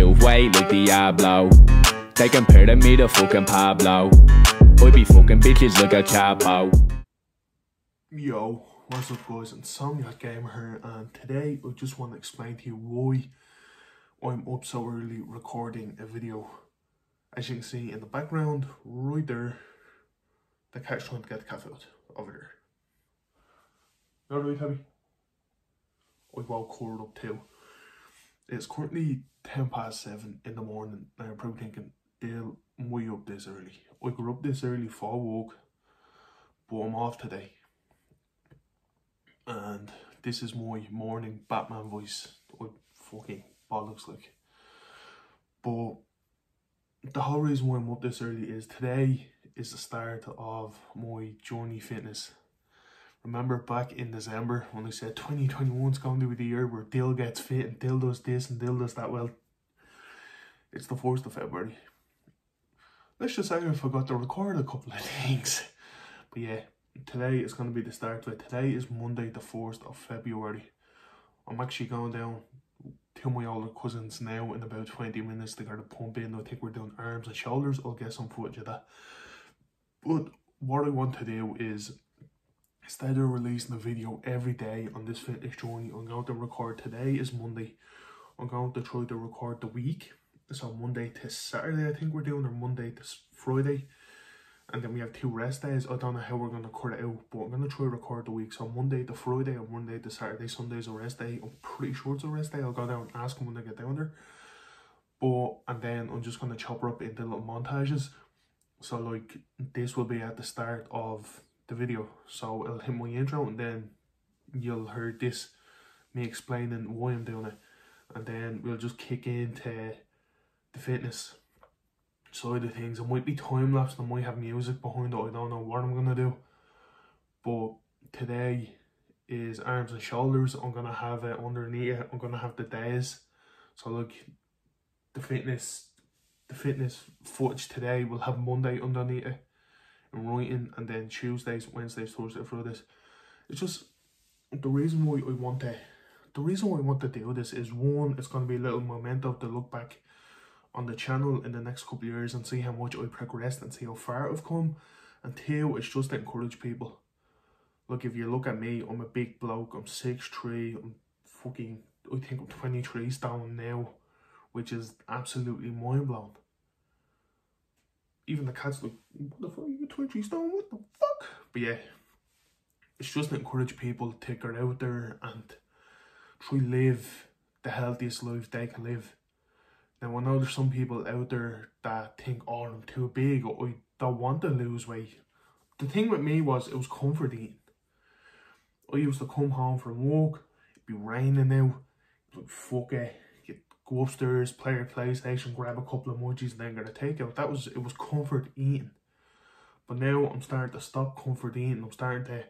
move weight like Diablo. They compare me to fucking Pablo. I be fucking bitches like a capo. Yo, what's up guys, Insomniac Gamer here and today I just want to explain to you why I'm up so early recording a video. As you can see in the background, right there, the cat's trying to get the cat out, over there. You alright, Tabby? I woke her up too. It's currently 10 past 7 in the morning and I'm probably thinking, Dale, why you up this early? I got up this early for a walk, but I'm off today. And this is my morning Batman voice. I fucking bollocks like. But the whole reason why I'm up this early is today is the start of my journey fitness. Remember back in December when I said 2021 is going to be the year where Dill gets fit and Dill does this and Dill does that? Well, it's the 4th of February. Let's just say I forgot to record a couple of things. But yeah, today is going to be the start of it. Today is Monday the 4th of February. I'm actually going down to my older cousins now in about 20 minutes to get to pump in. I think we're doing arms and shoulders. I'll get some footage of that. But what I want to do is instead of releasing a video every day on this fitness journey, I'm going to record today is Monday. I'm going to try to record the week. So Monday to Saturday, I think we're doing, or Monday to Friday. And then we have two rest days. I don't know how we're going to cut it out, but I'm going to try to record the week. So Monday to Friday, or Monday to Saturday, Sunday's a rest day. I'm pretty sure it's a rest day. I'll go down and ask them when I get down there. But, and then I'm just going to chop her up into little montages. So like, this will be at the start of the video. So it'll hit my intro and then you'll hear this, me explaining why I'm doing it. And then we'll just kick into the fitness side of things. It might be time lapse, I might have music behind it, I don't know what I'm gonna do. But today is arms and shoulders. I'm gonna have it underneath it. I'm gonna have the days. So like the fitness the fitness footage today will have Monday underneath it and writing and then Tuesdays, Wednesdays, Thursdays, Fridays. It's just the reason why I want to the reason why I want to do this is one, it's gonna be a little momentum to look back on the channel in the next couple years and see how much I progressed and see how far I've come. And two, it's just to encourage people. Look, if you look at me, I'm a big bloke, I'm 6'3", I'm fucking, I think I'm 23 stone now, which is absolutely mind-blowing. Even the cat's look, what the fuck, 23 stone, what the fuck? But yeah, it's just to encourage people to get out there and try live the healthiest life they can live now I know there's some people out there that think, oh, I'm too big or I don't want to lose weight. The thing with me was it was comfort eating. I used to come home from work, it'd be raining now, like fuck it, go upstairs, play your PlayStation, grab a couple of munchies and then get a takeout. That was, it was comfort eating. But now I'm starting to stop comfort eating, I'm starting to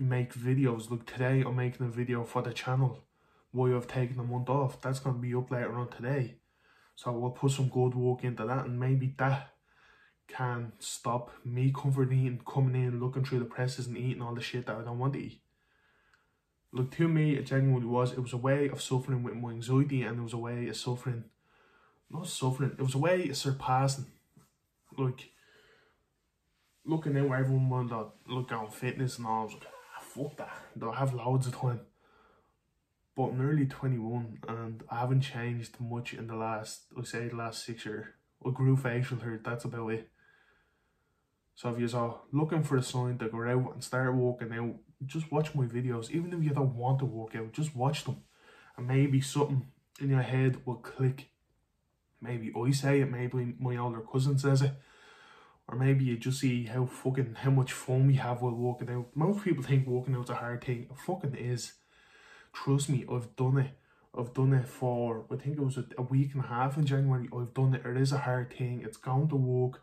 make videos. Look, today I'm making a video for the channel why I've taken a month off. That's going to be up later on today. So we'll put some good work into that and maybe that can stop me comfort eating, coming in, looking through the presses and eating all the shit that I don't want to eat. Look, to me, it genuinely was. It was a way of suffering with my anxiety and it was a way of suffering, not suffering, it was a way of surpassing. Like, looking at everyone wanted look on fitness and all, I was like, ah, fuck that. They'll have loads of time but I'm nearly 21 and I haven't changed much in the last, I say the last six years. I grew facial hair, that's about it. So if you're looking for a sign to go out and start walking out, just watch my videos. Even if you don't want to walk out, just watch them. And maybe something in your head will click. Maybe I say it, maybe my older cousin says it. Or maybe you just see how fucking, how much fun we have while walking out. Most people think walking out's a hard thing. It fucking is trust me, I've done it. I've done it for, I think it was a, a, week and a half in January. I've done it. It is a hard thing. It's going to walk,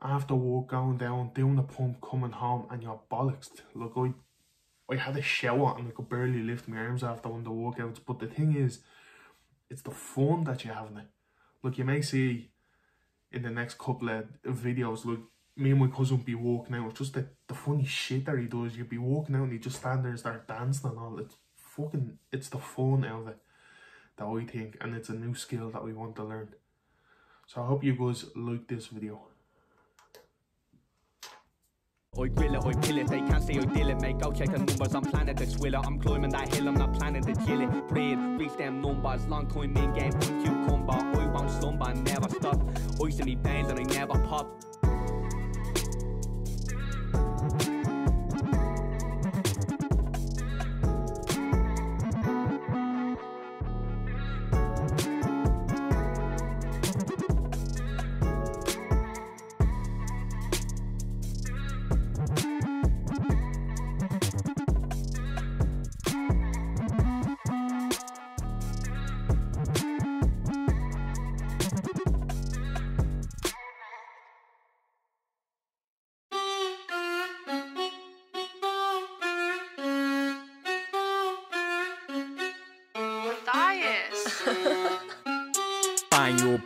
after work, going down, doing the pump, coming home, and you're bollocks. Look, I, I had a shower and I could barely lift my arms after one of the workouts. But the thing is, it's the fun that you have in it. Look, you may see in the next couple of videos, look, me and my cousin be walking out. Just the, the funny shit that he does. You'd be walking out and he just stand there and start dancing and all. It's fucking, it's the fun out of it. that I think and it's a new skill that we want to learn. So I hope you guys like this video. I grill it, I kill it, they can't say I did it, mate. Go check the numbers, I'm planning to swiller. I'm climbing that hill, I'm not planning to chill it. Breathe, reach them numbers, long time in game, point cucumber. I won't slumber, never stop. Ice in me veins and I never pop.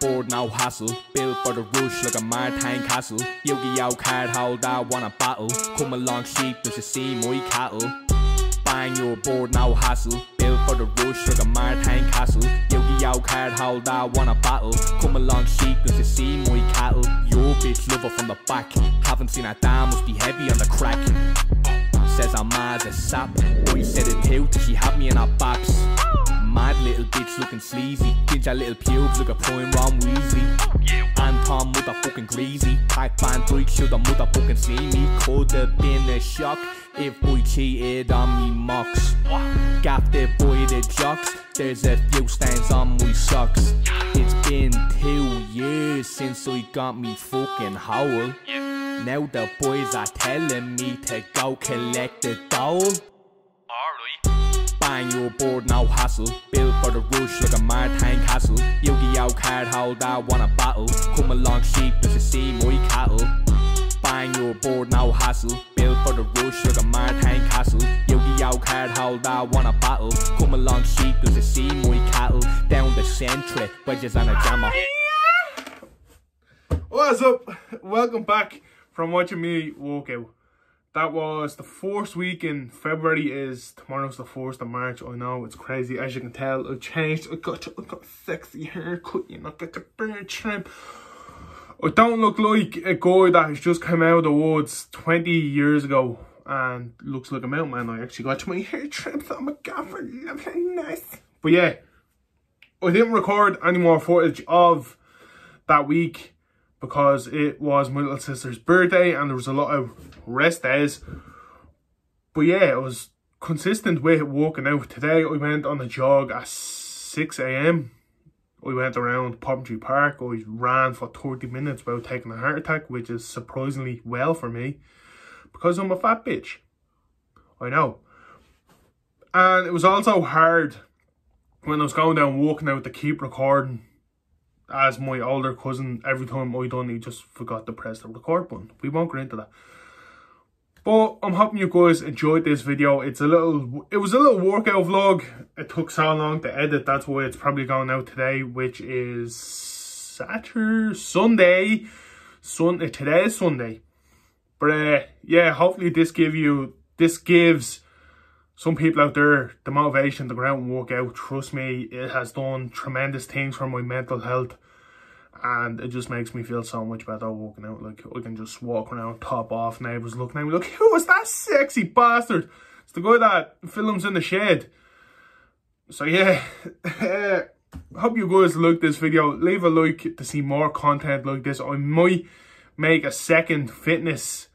Board, no hassle. Built for the rush like a maritime castle. Yu-Gi-Oh card holder, wanna battle. Come along, sheep, does you see my cattle? Bang your board, no hassle. Built for the rush like a maritime castle. Yu-Gi-Oh card holder, wanna battle. Come along, sheep, does you see my cattle? Your bitch lover from the back. Haven't seen a damn, must be heavy on the crack. Says I'm mad as sap. Boy said it too till she had me in her baps. Mad little bitch looking sleazy. Ginger little pubes look a prime Ron Weasley. Anton motherfucking greasy. Pack band break should have motherfucking seen me. Could have been a shock if boy cheated on me mocks. Gaff the boy the jocks. There's a few stains on my socks. It's been two years since I got me fucking howl. Now the boys are telling me to go collect the doll. Bang your board, no hassle. Built for the rush like a maritime castle. Yu-Gi-Oh card holder, wanna battle. Come along, sheep, does you see my cattle? Bang your board, no hassle. Built for the rush like a maritime castle. Yu-Gi-Oh card holder, wanna battle. Come along, sheep, does you see my cattle? Down the century, wedges and a jammer. What's up? Welcome back from watching me walk out. That was the fourth week in February is tomorrow's the 4th of March. I know it's crazy. As you can tell, I've changed. I got I got sexy haircut, you know, got the beard trim. I don't look like a guy that has just come out of the woods 20 years ago and looks like a mountain man. I actually got my hair trimmed, so I'm a gaffer. Lovely, nice. But yeah, I didn't record any more footage of that week because it was my little sister's birthday and there was a lot of rest days. But yeah, it was consistent with walking out. Today I went on a jog at 6am. I went around Poppintree Park. I ran for 30 minutes without taking a heart attack, which is surprisingly well for me. Because I'm a fat bitch. I know. And it was also hard when I was going down walking out to keep recording as my older cousin, every time I done, he just forgot to press the record button. We won't get into that. But I'm hoping you guys enjoyed this video. It's a little, it was a little workout vlog. It took so long to edit. That's why it's probably going out today, which is Saturday, Sunday. Sun, uh, today is Sunday. But uh, yeah, hopefully this give you, this gives some people out there the motivation to go out out. Trust me, it has done tremendous things for my mental health. And it just makes me feel so much better walking out. Like, I can just walk around, top off, neighbours looking at me, look, who is that sexy bastard? It's the guy that films in the shed. So yeah, hope you guys like this video. Leave a like to see more content like this. I might make a second fitness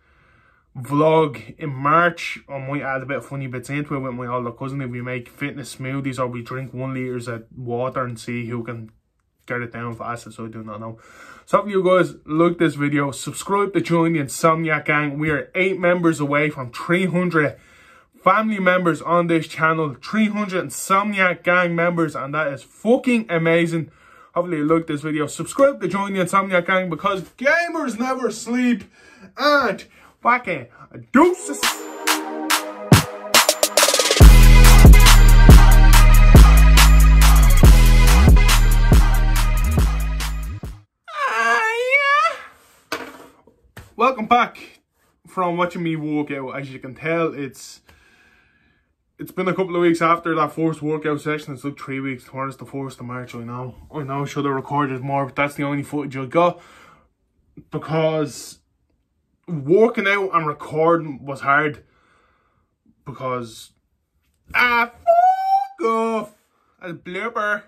vlog in March. I might add a bit of funny bits into it with my older cousin if we make fitness smoothies or we drink one litres of water and see who can get it down faster so I do not know. So if you guys like this video, subscribe to join the Insomniac Gang. We are 8 members away from 300 family members on this channel. 300 Insomniac Gang members and that is fucking amazing. Hopefully you like this video. Subscribe to join the Insomniac Gang because gamers never sleep. And fucking deuces. Ah, welcome back from watching me workout as you can tell it's it's been a couple of weeks after that first workout session. It's like three weeks towards the first of march i know. I know i should have recorded more but that's the only footage i got because working out and recording was hard because ah fuck off. A blooper.